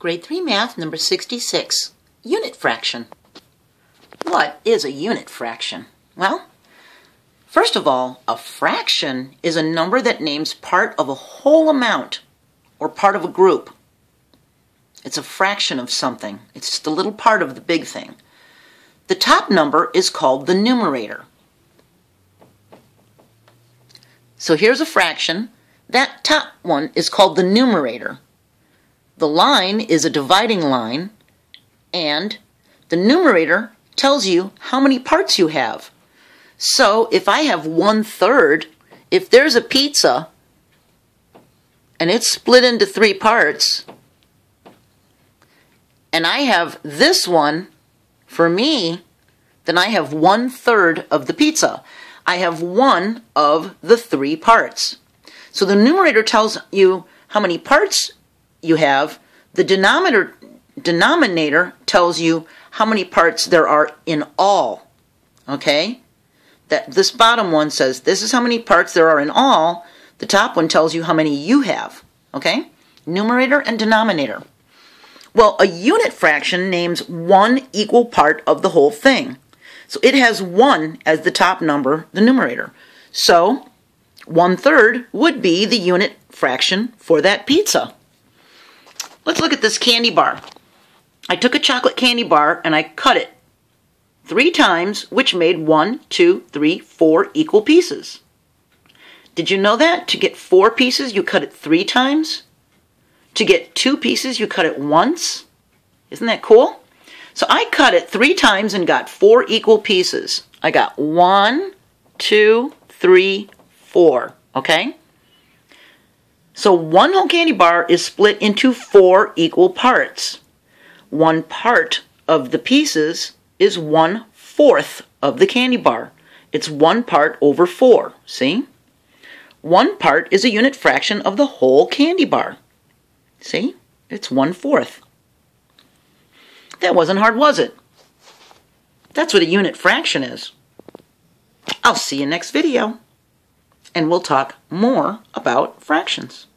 Grade 3 Math, number 66. Unit fraction. What is a unit fraction? Well, first of all, a fraction is a number that names part of a whole amount or part of a group. It's a fraction of something. It's just a little part of the big thing. The top number is called the numerator. So here's a fraction. That top one is called the numerator. The line is a dividing line, and the numerator tells you how many parts you have. So if I have one third, if there's a pizza and it's split into three parts, and I have this one for me, then I have one third of the pizza. I have one of the three parts. So the numerator tells you how many parts you have. The denominator, denominator tells you how many parts there are in all. Okay? That this bottom one says this is how many parts there are in all. The top one tells you how many you have. Okay? Numerator and denominator. Well, a unit fraction names one equal part of the whole thing. So it has 1 as the top number, the numerator. So one third would be the unit fraction for that pizza. Let's look at this candy bar. I took a chocolate candy bar and I cut it three times, which made one, two, three, four equal pieces. Did you know that? To get four pieces, you cut it three times? To get two pieces, you cut it once? Isn't that cool? So I cut it three times and got four equal pieces. I got one, two, three, four. Okay? So one whole candy bar is split into four equal parts. One part of the pieces is one fourth of the candy bar. It's one part over four. See? One part is a unit fraction of the whole candy bar. See? It's one fourth. That wasn't hard, was it? That's what a unit fraction is. I'll see you next video, and we'll talk more about fractions.